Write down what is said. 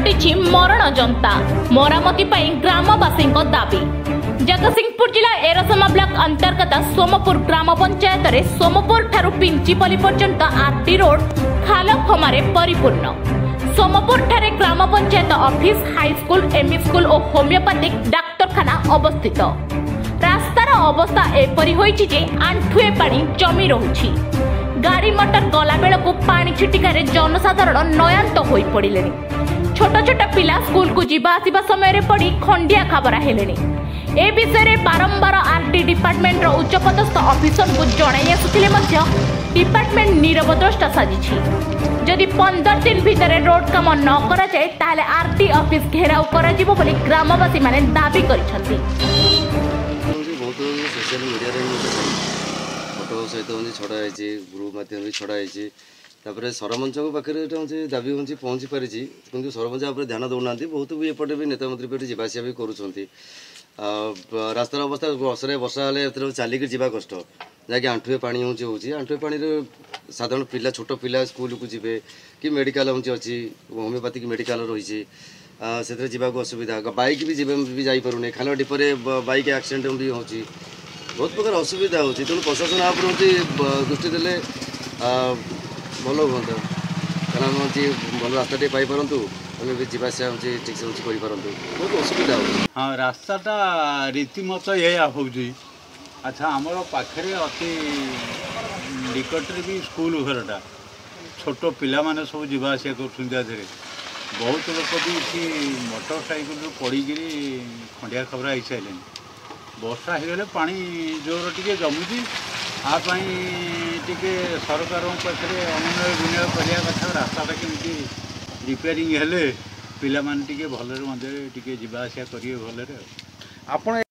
ଘଟିଛି ମରଣ ଯନ୍ତା ମରାମତି ପାଇଁ ଗ୍ରାମବାସୀଙ୍କ ଦାବି ଜଗତସିଂହପୁର ଜିଲ୍ଲା ଏରସମା ବ୍ଲକ ଅନ୍ତର୍ଗତ ସୋମପୁର ଗ୍ରାମ ପଞ୍ଚାୟତରେ ସୋମପୁର ଠାରୁ ପିଞ୍ଚିପଲ୍ଲୀ ପର୍ଯ୍ୟନ୍ତ ଆରଟି ରୋଡ୍ ଖାଲ ଖମାରେ ପରିପୂର୍ଣ୍ଣ ଠାରେ ଗ୍ରାମ panchayat office high school ME school ଓ ହୋମିଓପାଥିକ ଡାକ୍ତରଖାନା ଅବସ୍ଥିତ ରାସ୍ତାର ଅବସ୍ଥା ଏପରି ହୋଇଛି ଯେ ଆଣ୍ଠୁଏ ପାଣି ଜମି ରହୁଛି গাড়ি মটর গলা বেড়ে পাণি ছিটিকারে জনসাধারণ নয়ান্ত হয়ে পড়লে ছোট ছোট পিলা স্কুলকু যা আসা সময় পড়ি খন্ডিয়া খাবরা হলে এ বিষয়ে বারম্বার আরটি ডিপার্টমেন্টর উচ্চপদস্থ অফিসরকে জনাই আসুলে ডিপার্টমেন্ট নীরব দ্রষ্টা সাজিছে যদি পনের দিন ভিতরে রোড কাম ন করা যায় তাহলে আরটি অফিস ঘেরাও করা যাব বলে গ্রামবাসী মানে দাবি করেছেন ଫଟୋ ସହିତ ହେଉଛି ଛଡ଼ା ହେଇଛି ଗ୍ରୁପ୍ ମାଧ୍ୟମରେ ଛଡ଼ା ହେଇଛି ତାପରେ ସରପଞ୍ଚଙ୍କ ପାଖରେ ଏଇଟା ହେଉଛି ଦାବି ହେଉଛି ପହଞ୍ଚି ପାରିଛି କିନ୍ତୁ ସରପଞ୍ଚ ଉପରେ ଧ୍ୟାନ ଦେଉନାହାନ୍ତି ବହୁତ ବି ଏପଟେ ବି ନେତାମନ୍ତ୍ରୀ ବି ଏଠି ଯିବା ଆସିବା ବି କରୁଛନ୍ତି ରାସ୍ତାର ଅବସ୍ଥା ବର୍ଷରେ ବର୍ଷା ହେଲେ ଏଥିରେ ଚାଲିକି ଯିବା କଷ୍ଟ ଯାହାକି ଆଣ୍ଠୁଏ ପାଣି ହେଉଛି ହେଉଛି ଆଣ୍ଠୁଏ ପାଣିରେ ସାଧାରଣ ପିଲା ଛୋଟ ପିଲା ସ୍କୁଲକୁ ଯିବେ କି ମେଡ଼ିକାଲ ହେଉଛି ଅଛି ହୋମିଓପାଥିକ ମେଡ଼ିକାଲ ରହିଛି ସେଥିରେ ଯିବାକୁ ଅସୁବିଧା ବାଇକ୍ ବି ଯିବା ବି ଯାଇପାରୁନି ଖାଲ ଡିପରେ ବାଇକ୍ ଆକ୍ସିଡେଣ୍ଟ ବି ହେଉଛି ବହୁତ ପ୍ରକାର ଅସୁବିଧା ହେଉଛି ତେଣୁ ପ୍ରଶାସନ ଏହା ପ୍ରତି ଦୃଷ୍ଟି ଦେଲେ ଭଲ ହୁଅନ୍ତା କାରଣ ଆମେ ହେଉଛି ଭଲ ରାସ୍ତାଟିଏ ପାଇପାରନ୍ତୁ ଆମେ ବି ଯିବା ଆସିବା ହେଉଛି ଠିକ୍ସେ ହେଉଛି କରିପାରନ୍ତୁ ବହୁତ ଅସୁବିଧା ହେଉଛି ହଁ ରାସ୍ତାଟା ରୀତିମତ ଏଇଆ ହେଉଛି ଆଚ୍ଛା ଆମର ପାଖରେ ଅତି ନିକଟରେ ବି ସ୍କୁଲ ଘରଟା ଛୋଟ ପିଲାମାନେ ସବୁ ଯିବା ଆସିବା କରୁଛନ୍ତି ଆଧିରେ ବହୁତ ଲୋକ ବି ସେ ମୋଟର ସାଇକେଲରୁ ପଡ଼ିକିରି ଖଣ୍ଡିଆ ଖବର ହେଇସାରିଲେଣି ବର୍ଷା ହେଇଗଲେ ପାଣି ଜୋର ଟିକେ ଜମୁଛି ଆ ପାଇଁ ଟିକେ ସରକାରଙ୍କ ପାଖରେ ଅନୁନୟ ବିନୟ କରିବା କଥା ରାସ୍ତାଟା କେମିତି ରିପେୟାରିଂ ହେଲେ ପିଲାମାନେ ଟିକେ ଭଲରେ ମଧ୍ୟରେ ଟିକେ ଯିବା ଆସିବା କରିବେ ଭଲରେ ଆଉ ଆପଣ